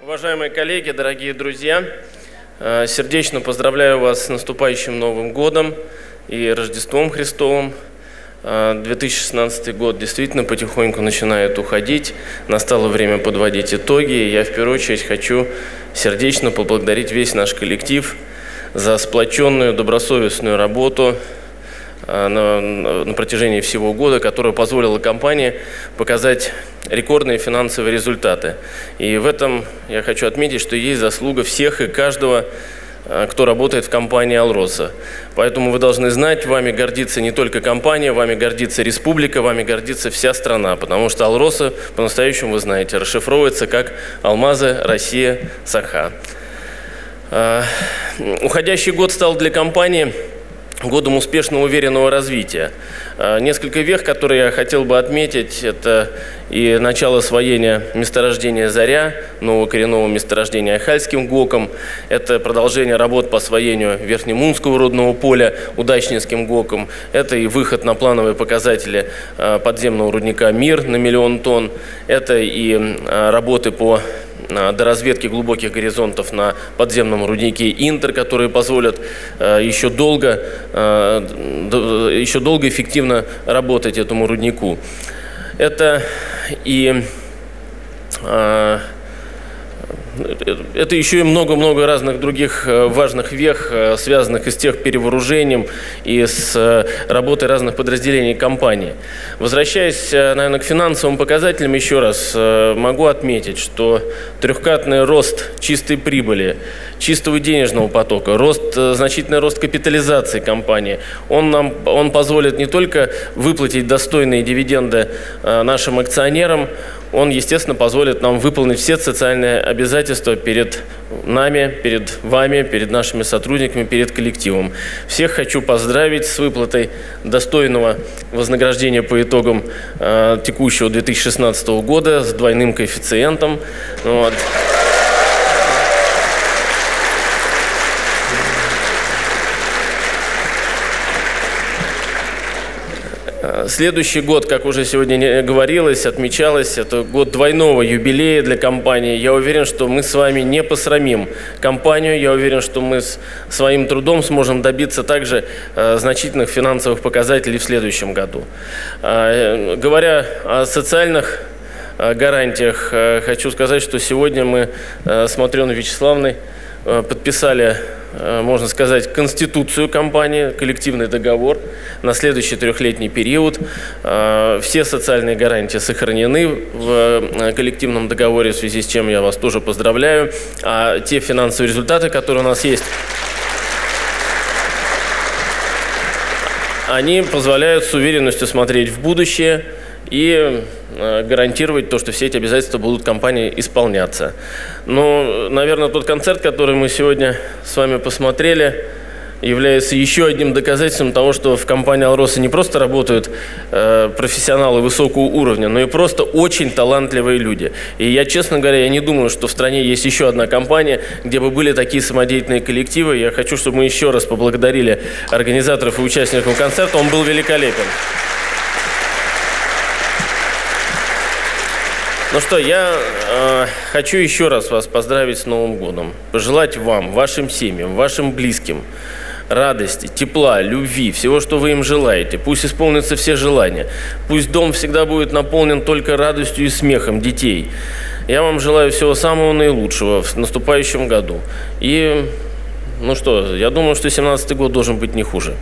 Уважаемые коллеги, дорогие друзья, э, сердечно поздравляю вас с наступающим Новым годом и Рождеством Христовым. 2016 э, год действительно потихоньку начинает уходить. Настало время подводить итоги. Я в первую очередь хочу сердечно поблагодарить весь наш коллектив за сплоченную, добросовестную работу, на, на протяжении всего года, которая позволила компании показать рекордные финансовые результаты. И в этом я хочу отметить, что есть заслуга всех и каждого э, кто работает в компании «Алроса». Поэтому вы должны знать, вами гордится не только компания, вами гордится республика, вами гордится вся страна, потому что «Алроса» по-настоящему, вы знаете, расшифровывается как «Алмазы, Россия, Саха». Э, уходящий год стал для компании – годом успешного уверенного развития. А, несколько вех, которые я хотел бы отметить, это и начало освоения месторождения «Заря», нового коренного месторождения Айхальским ГОКом, это продолжение работ по освоению Верхнемунского рудного поля Удачнинским ГОКом, это и выход на плановые показатели а, подземного рудника «Мир» на миллион тонн, это и а, работы по до разведки глубоких горизонтов на подземном руднике Интер, которые позволят э, еще долго, э, еще долго эффективно работать этому руднику. Это и э, это еще и много-много разных других э, важных вех, э, связанных и с тех перевооружением, и с э, работой разных подразделений компании. Возвращаясь, наверное, к финансовым показателям, еще раз могу отметить, что трехкратный рост чистой прибыли, чистого денежного потока, рост, значительный рост капитализации компании, он, нам, он позволит не только выплатить достойные дивиденды нашим акционерам, он, естественно, позволит нам выполнить все социальные обязательства перед нами, перед вами, перед нашими сотрудниками, перед коллективом. Всех хочу поздравить с выплатой достойного вознаграждения по итогам э, текущего 2016 года с двойным коэффициентом. Вот. Следующий год, как уже сегодня говорилось, отмечалось, это год двойного юбилея для компании. Я уверен, что мы с вами не посрамим компанию. Я уверен, что мы с своим трудом сможем добиться также э, значительных финансовых показателей в следующем году. Э, говоря о социальных э, гарантиях, э, хочу сказать, что сегодня мы э, с Матрёной Вячеславной э, подписали Э, можно сказать, конституцию компании, коллективный договор на следующий трехлетний период. Э, все социальные гарантии сохранены в э, коллективном договоре, в связи с чем я вас тоже поздравляю. А те финансовые результаты, которые у нас есть, они позволяют с уверенностью смотреть в будущее и Э, гарантировать то, что все эти обязательства будут компании исполняться. Но, наверное, тот концерт, который мы сегодня с вами посмотрели, является еще одним доказательством того, что в компании «Алроса» не просто работают э, профессионалы высокого уровня, но и просто очень талантливые люди. И я, честно говоря, я не думаю, что в стране есть еще одна компания, где бы были такие самодеятельные коллективы. Я хочу, чтобы мы еще раз поблагодарили организаторов и участников концерта. Он был великолепен. Ну что, я э, хочу еще раз вас поздравить с Новым годом. Пожелать вам, вашим семьям, вашим близким радости, тепла, любви, всего, что вы им желаете. Пусть исполнятся все желания. Пусть дом всегда будет наполнен только радостью и смехом детей. Я вам желаю всего самого наилучшего в наступающем году. И, ну что, я думаю, что 17 год должен быть не хуже.